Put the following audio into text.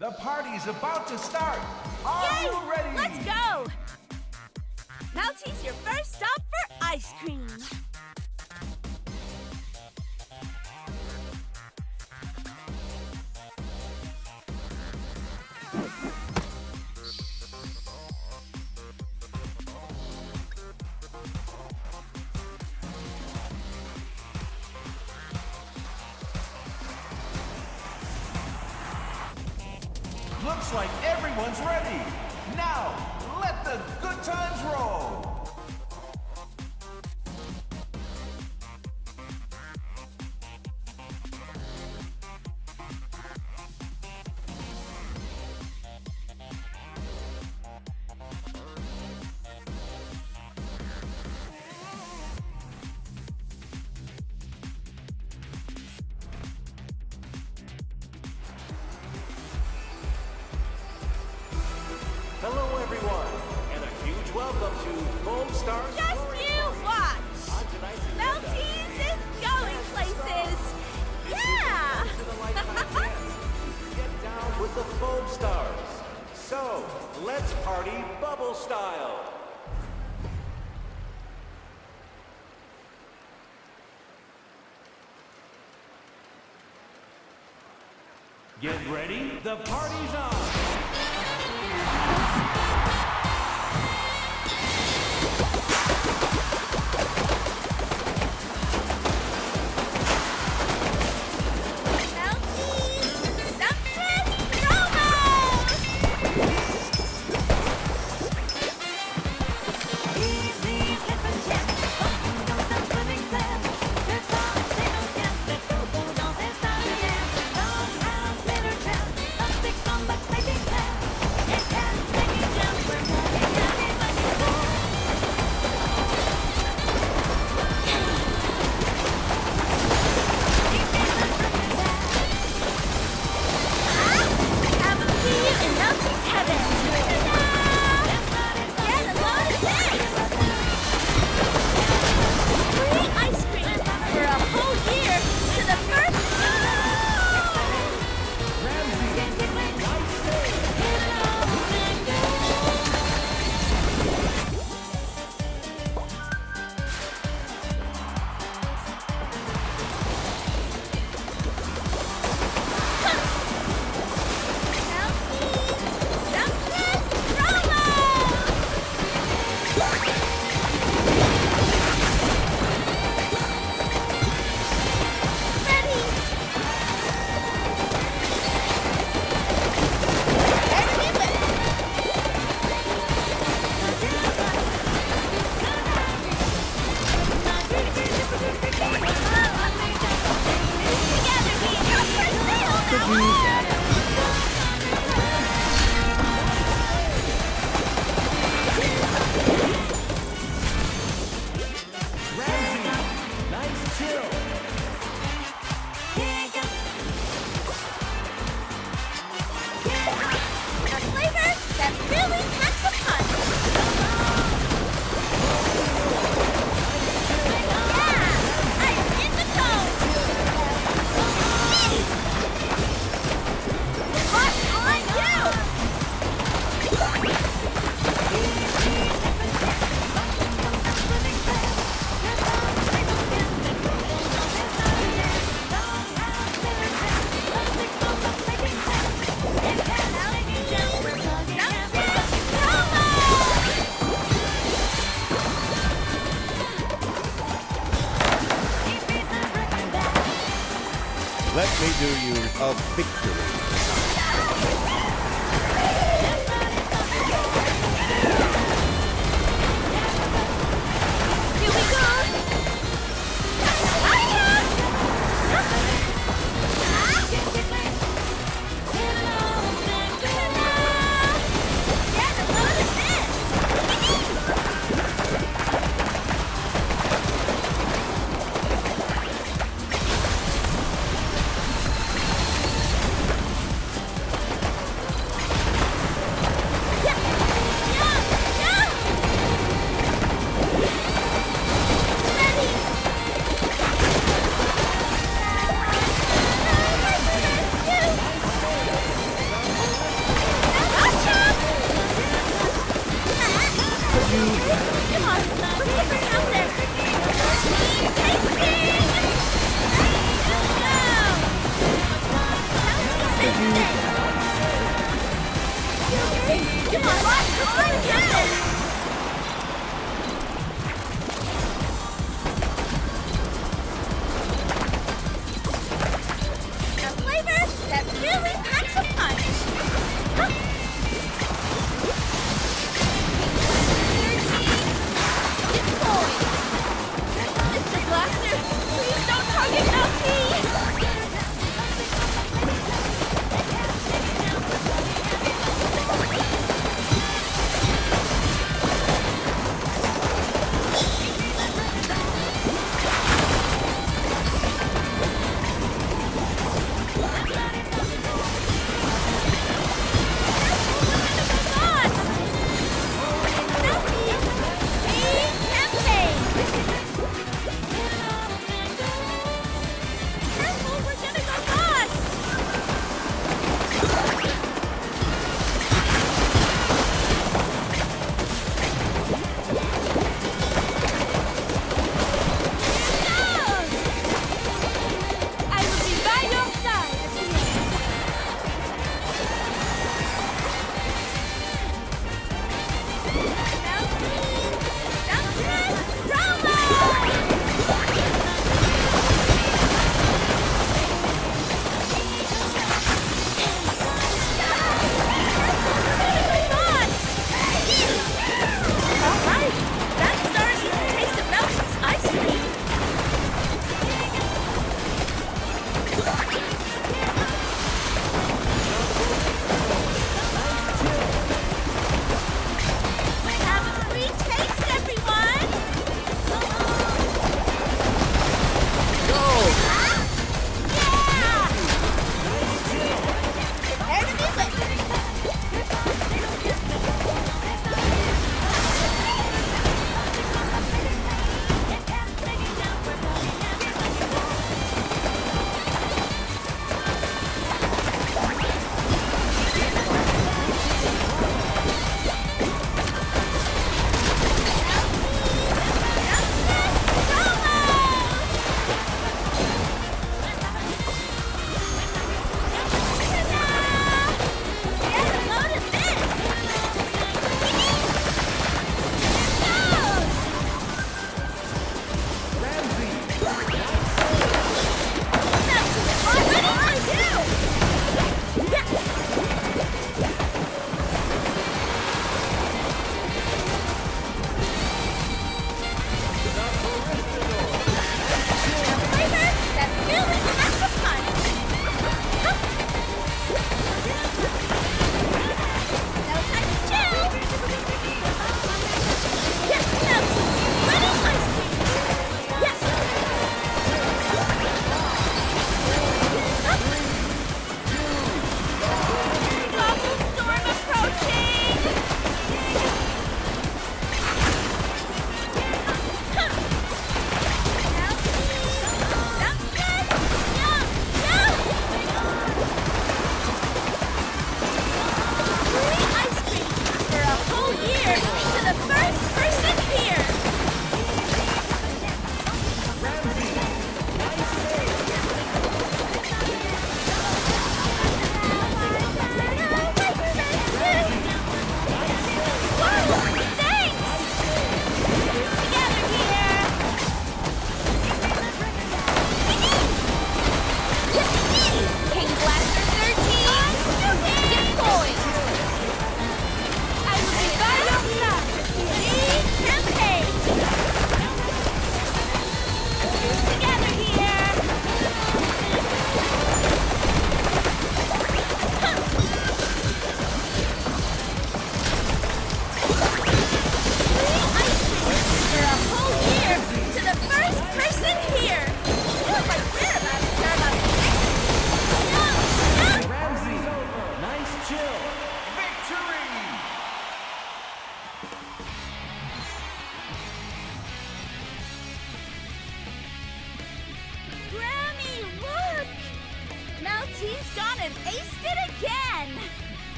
The party's about to start. Are Yay! you ready? Let's go! Mel T's, your first stop for ice cream. Looks like everyone's ready. Now, let the good times roll. A huge welcome to Foamstars Just you watch! On tonight's agenda, Mel T's is going places! Yeah! to the lifetime dance. Get down with the Foamstars. So, let's party bubble style. Get ready. The party's on. Do you a victory.